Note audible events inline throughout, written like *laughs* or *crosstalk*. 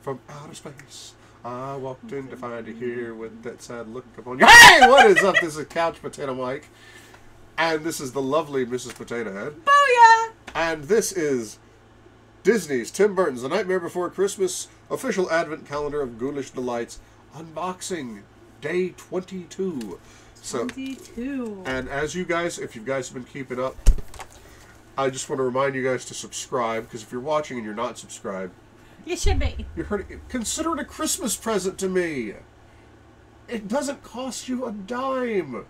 from outer space. I walked in to find you here with that sad look upon you. Hey, what is up? This is Couch Potato Mike, and this is the lovely Mrs. Potato Head, Booyah! and this is Disney's Tim Burton's The Nightmare Before Christmas official advent calendar of ghoulish delights unboxing day 22. So, 22. and as you guys, if you guys have been keeping up, I just want to remind you guys to subscribe because if you're watching and you're not subscribed, You should be. you're hurting. Consider it a Christmas present to me. It doesn't cost you a dime.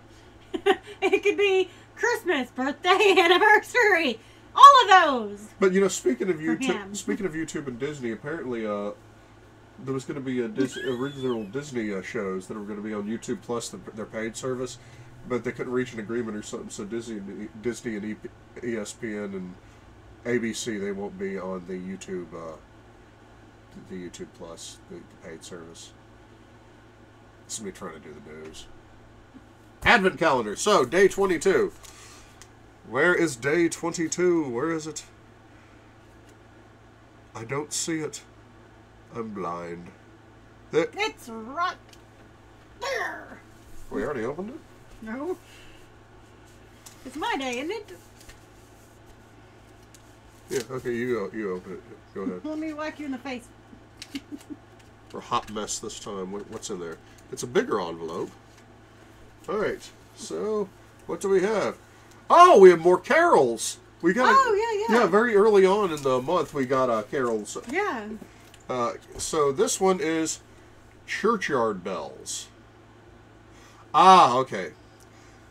*laughs* It could be Christmas, birthday, *laughs* anniversary. All of those. But you know, speaking of. YouTube, speaking of YouTube and Disney, apparently, uh, there was going to be a Dis- *laughs* original Disney uh, shows that were going to be on YouTube Plus, the, their paid service, but they couldn't reach an agreement or something. So Disney, and- Disney and ESPN and ABC, they won't be on the YouTube, uh, the YouTube Plus, the, the paid service. Me trying to do the news. Advent calendar. So day twenty-two. Where is day 22? Where is it? I don't see it. I'm blind. There. It's right there. We already opened it? No. It's my day, isn't it? Yeah, okay, you go, you open it. Go ahead. *laughs* Let me whack you in the face. We're hot mess this time. What's in there? It's a bigger envelope. Alright, so what do we have? Oh, we have more carols! We got Oh, yeah, yeah. Yeah, very early on in the month we got uh, carols. Yeah. Uh, so this one is Churchyard Bells. Ah, okay.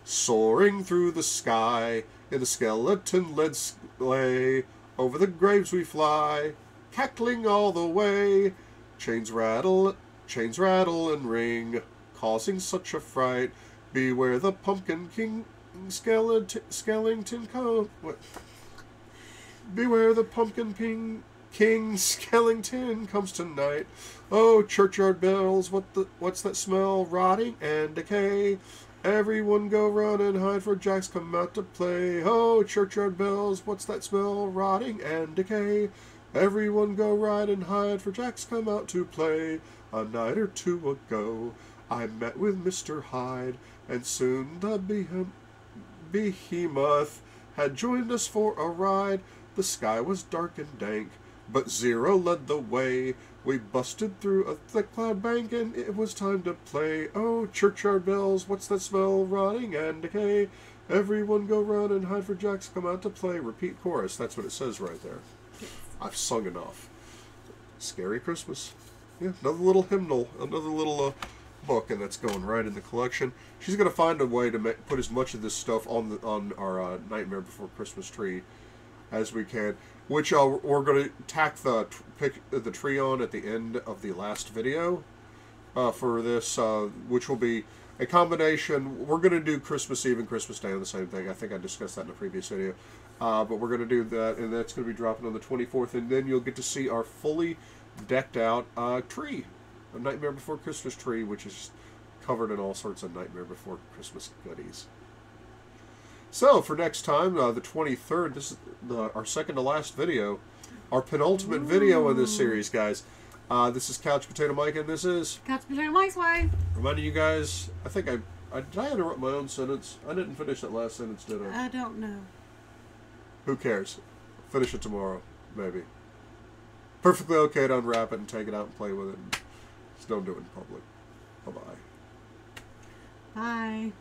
Soaring through the sky in a skeleton led sleigh, over the graves we fly, cackling all the way. Chains rattle, chains rattle and ring, causing such a fright. Beware the pumpkin king skeleton skeleton. What? Beware the pumpkin ping King *laughs* Skellington comes tonight. Oh, churchyard bells, what the what's that smell? Rotting and decay. Everyone go run and hide for Jack's come out to play. Oh, churchyard bells, what's that smell? Rotting and decay. Everyone go ride and hide for Jack's come out to play. A night or two ago, I met with Mr. Hyde, and soon the behem- behemoth had joined us for a ride. The sky was dark and dank, but Zero led the way. We busted through a thick cloud bank, and it was time to play. Oh, churchyard bells, what's that smell? Rotting and decay. Everyone go run and hide for Jack's come out to play. Repeat chorus. That's what it says right there. I've sung enough. Scary Christmas. Yeah, another little hymnal, another little uh, book, and that's going right in the collection. She's gonna find a way to make, put as much of this stuff on the on our uh, Nightmare Before Christmas tree as we can. Which uh, we're gonna tack the pick the tree on at the end of the last video uh, for this, uh, which will be a combination. We're gonna do Christmas Eve and Christmas Day on the same thing. I think I discussed that in a previous video. Uh, but we're going to do that, and that's going to be dropping on the 24th, and then you'll get to see our fully decked out uh, tree, a Nightmare Before Christmas tree, which is covered in all sorts of Nightmare Before Christmas goodies. So for next time, uh, the 23rd, this is the, our second to last video, our penultimate video in this series, guys. Uh, this is Couch Potato Mike, and this is Couch Potato Mike's way. reminding you guys. I think I, I did I interrupt my own sentence. I didn't finish that last sentence, did I? I don't know. Who cares? Finish it tomorrow, maybe. Perfectly okay to unwrap it and take it out and play with it. Just don't do it in public. Bye bye. Bye.